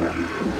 you're here.